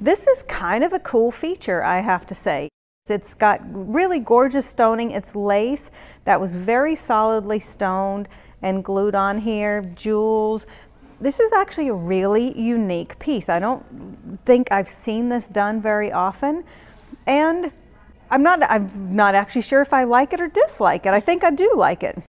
This is kind of a cool feature, I have to say. It's got really gorgeous stoning. It's lace that was very solidly stoned and glued on here, jewels. This is actually a really unique piece. I don't think I've seen this done very often. And I'm not, I'm not actually sure if I like it or dislike it. I think I do like it.